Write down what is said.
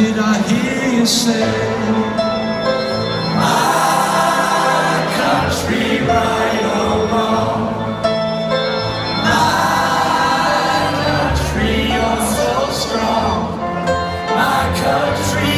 did I hear you say? My country, right or wrong. My country, you're so strong. My country.